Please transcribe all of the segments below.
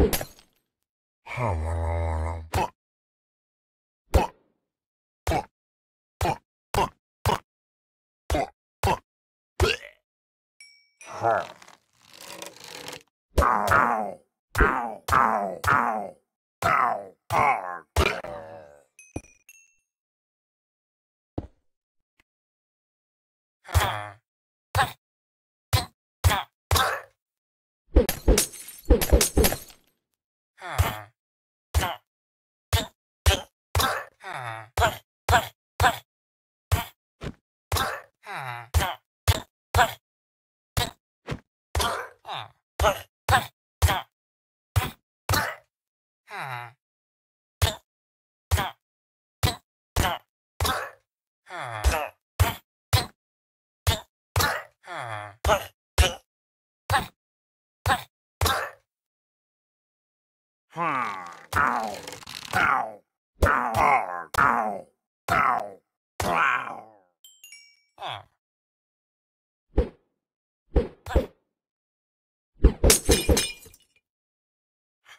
Ow, ow, ow, ow.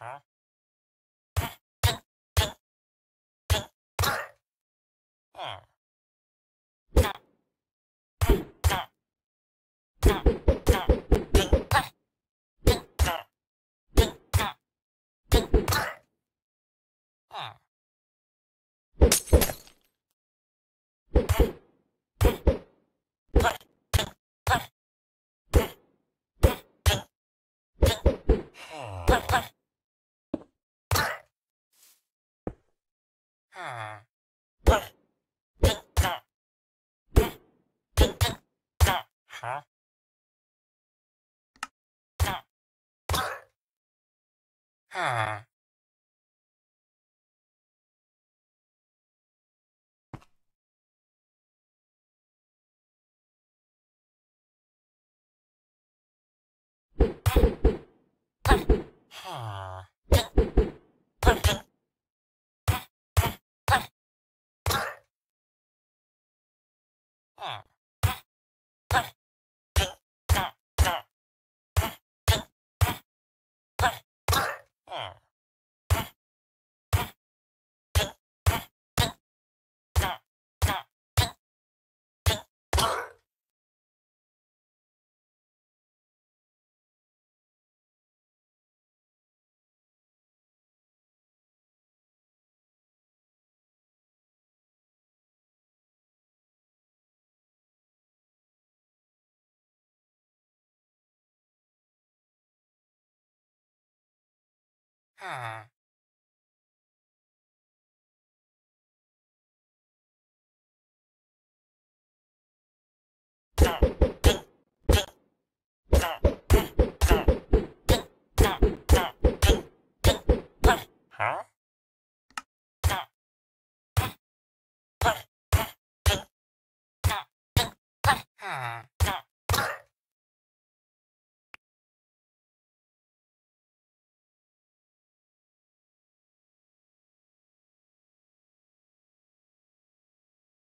Huh? Huh? Huh? Huh? Huh? Huh?